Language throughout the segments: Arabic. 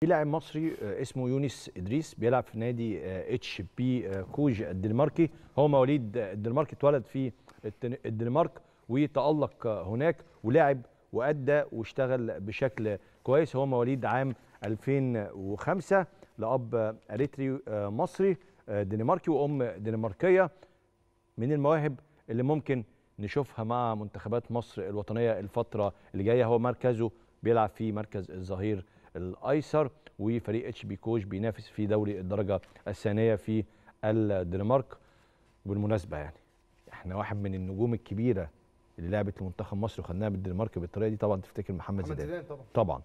في لاعب مصري اسمه يونس إدريس بيلعب في نادي HB كوج الدنماركي. هو مواليد الدنمارك اتولد في الدنمارك وتألق هناك ولعب وأدى واشتغل بشكل كويس. هو مواليد عام 2005 لأب أريتري مصري دنماركي وأم دنماركية. من المواهب اللي ممكن نشوفها مع منتخبات مصر الوطنية الفترة اللي جاية هو مركزه بيلعب في مركز الظهير الأيسر وفريق HB كوج بينافس في دوري الدرجة الثانية في الدنمارك. وبالمناسبه يعني إحنا واحد من النجوم الكبيرة اللي لعبت لمنتخب مصر وخدناها بالدنمارك بالطريقة دي. طبعا تفتكر محمد, محمد زيدان. زيدان طبعا. طبعا.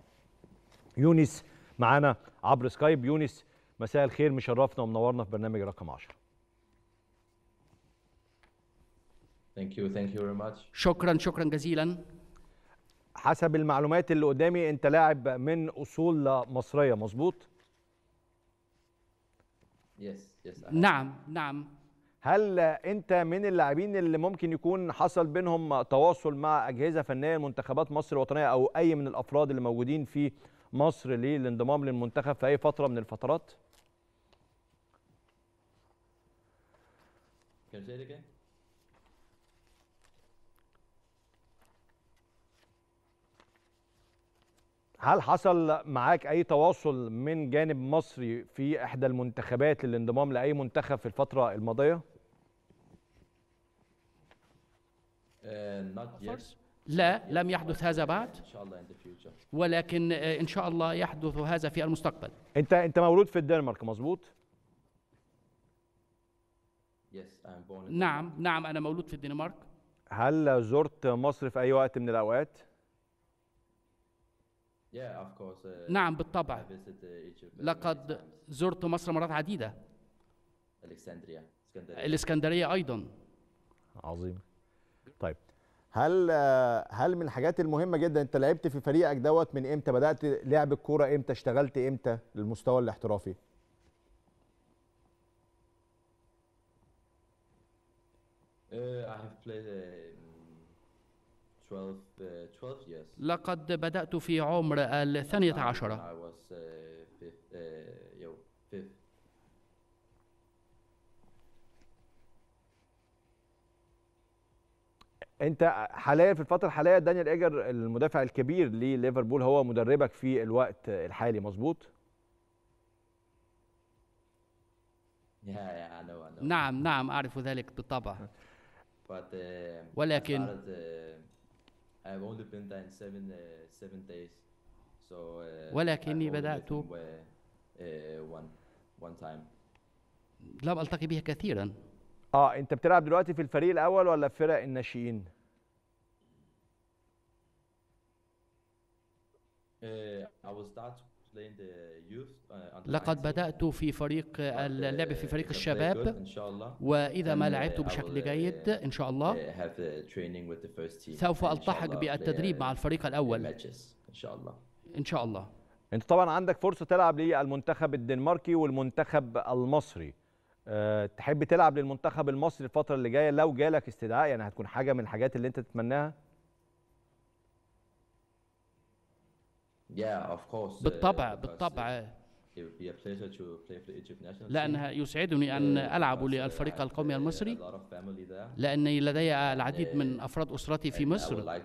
يونس معانا عبر سكايب. يونس مساء الخير. مشرفنا ومنورنا في برنامج رقم 10 Thank you, thank you very much. شكرا شكرا جزيلا. حسب المعلومات اللي قدامي انت لاعب من أصول مصرية مظبوط Yes, yes. I have. نعم نعم هل انت من اللاعبين اللي ممكن يكون حصل بينهم تواصل مع أجهزة فنية لمنتخبات مصر الوطنية أو أي من الأفراد اللي موجودين في مصر للانضمام للمنتخب في أي فترة من الفترات Can هل حصل معاك أي تواصل من جانب مصري في إحدى المنتخبات للانضمام لأي منتخب في الفترة الماضية؟ Uh. لا لم يحدث هذا بعد. ولكن آه، إن شاء الله يحدث هذا في المستقبل. أنت أنت مولود في الدنمارك مظبوط؟ نعم نعم أنا مولود في الدنمارك. هل زرت مصر في أي وقت من الأوقات Yeah, of course. Uh, نعم I بالطبع uh, لقد. زرت مصر مرات عديدة. Iskandariya. الإسكندرية أيضا. عظيم. طيب هل هل من الحاجات المهمة جدا أنت لعبت في فريقك دوت من إمتى؟ بدأت لعب الكورة إمتى؟ اشتغلت إمتى؟ للمستوى الاحترافي Uh, I have played uh, 12, uh, 12 years. لقد بدأت في عمر الثانية عشرة uh, uh. انت حاليا في الفترة الحالية دانيال ايجر المدافع الكبير لليفربول هو مدربك في الوقت الحالي مظبوط. نعم نعم أعرف ذلك بالطبع uh, ولكن- uh, I won't have been there in seven, uh, seven days. So, uh, ولكني بدأت uh, uh, لم ألتقي به كثيرا آه أنت بتلعب دلوقتي في الفريق الأول ولا في فرق الناشئين؟ uh, I will start Uh, لقد 19, بدأت في فريق but, اللعب في uh, فريق الشباب. وإذا ما uh, لعبت بشكل uh, جيد إن شاء uh, الله uh. سوف ألتحق بالتدريب uh, مع الفريق الأول. إن شاء الله. إن شاء الله انت طبعا عندك فرصة تلعب للمنتخب الدنماركي والمنتخب المصري أه تحب تلعب للمنتخب المصري الفترة اللي جاية لو جالك استدعاء يعني هتكون حاجة من الحاجات اللي انت تتمناها بالطبع بالطبع. لأنها يسعدني أن ألعب للفريق القومي المصري. لأنني لدي العديد من أفراد أسرتي في مصر.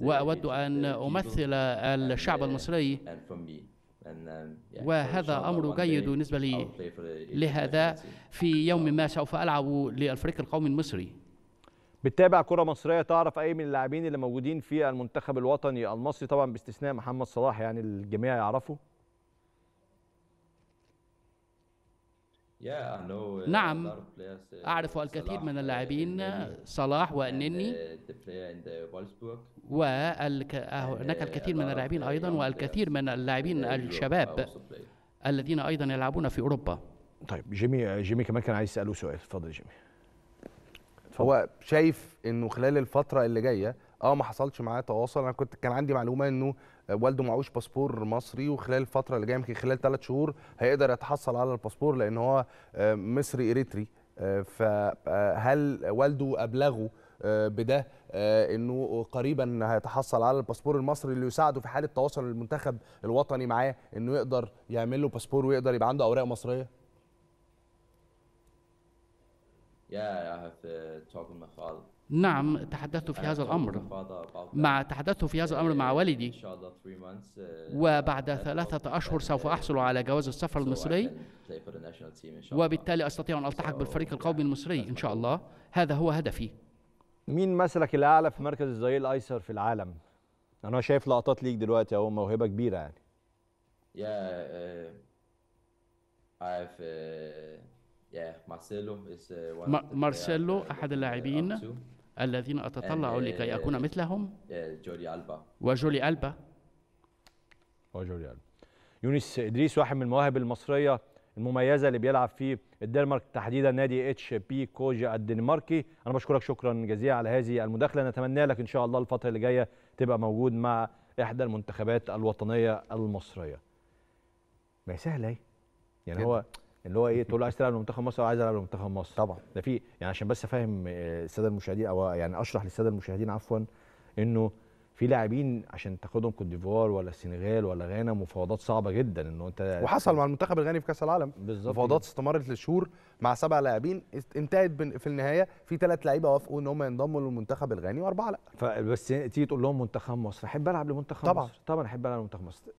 وأود أن أمثل الشعب المصري. وهذا أمر جيد بالنسبة لي لهذا في يوم ما سوف ألعب للفريق القومي المصري. بتتابع كرة مصرية تعرف أي من اللاعبين اللي موجودين في المنتخب الوطني المصري؟ طبعا باستثناء محمد صلاح يعني الجميع يعرفه. Uh, نعم، uh, أعرف الكثير من اللاعبين صلاح Wolfsburg. وهناك الكثير من اللاعبين أيضا والكثير من اللاعبين الشباب. الذين أيضا يلعبون في أوروبا. طيب جيمي جيمي كمان كان عايز يسأله سؤال. اتفضل يا جيمي. هو شايف انه خلال الفترة اللي جاية آه ما حصلش معاه تواصل. أنا كنت كان عندي معلومة انه والده معهوش باسبور مصري وخلال الفترة اللي جاية يمكن خلال ثلاث شهور هيقدر يتحصل على الباسبور لأن هو آه، مصري اريتري آه، فهل والده ابلغه آه، بده آه، انه قريبا هيتحصل على الباسبور المصري اللي يساعده في حالة تواصل المنتخب الوطني معاه انه يقدر يعمل له باسبور ويقدر يبقى عنده اوراق مصرية؟ نعم تحدثت I في have هذا الأمر. مع تحدثت في هذا الأمر مع Uh, والدي. uh, وبعد ثلاثة أشهر سوف uh, أحصل على جواز السفر المصري. وبالتالي أستطيع أن ألتحق بالفريق القومي المصري إن شاء. الله. هذا هو هدفي. مين مثلك الأعلى في مركز الظهير الأيسر في العالم؟ أنا شايف لقطات ليك دلوقتي أهو موهبة كبيرة يعني. Yeah, uh, I have uh, is uh, مارسيلو I'm أحد uh, اللاعبين. الذين أتطلع لكي uh, أكون مثلهم. وجولي ألبا. هو جوريان يونس إدريس واحد من المواهب المصرية المميزة اللي بيلعب في الدنمارك تحديدا نادي HB كوجا الدنماركي. أنا بشكرك شكرا جزيلا على هذه المداخلة. نتمنى لك إن شاء الله الفترة اللي جاية تبقى موجود مع إحدى المنتخبات الوطنية المصرية. ما هي سهله اهي يعني هو اللي هو إيه تقول له عايز تلعب لمنتخب مصر أو عايز ألعب لمنتخب مصر. طبعا. ده في يعني عشان بس أفهم آه، السادة المشاهدين أو يعني أشرح للسادة المشاهدين عفوا إنه في لاعبين عشان تاخدهم كوت ديفوار ولا السنغال ولا غانا مفاوضات صعبة جدا إنه أنت وحصل مع المنتخب الغاني في كأس العالم. بالظبط. مفاوضات. استمرت لشهور مع سبع لاعبين انتهت في النهاية في ثلاث لعيبة وافقوا إن هم ينضموا للمنتخب الغاني وأربعة لأ. فبس تيجي تقول لهم منتخب مصر أحب ألعب لمنتخب طبعاً. مصر؟ طبعا أحب ألعب لمنتخب مصر.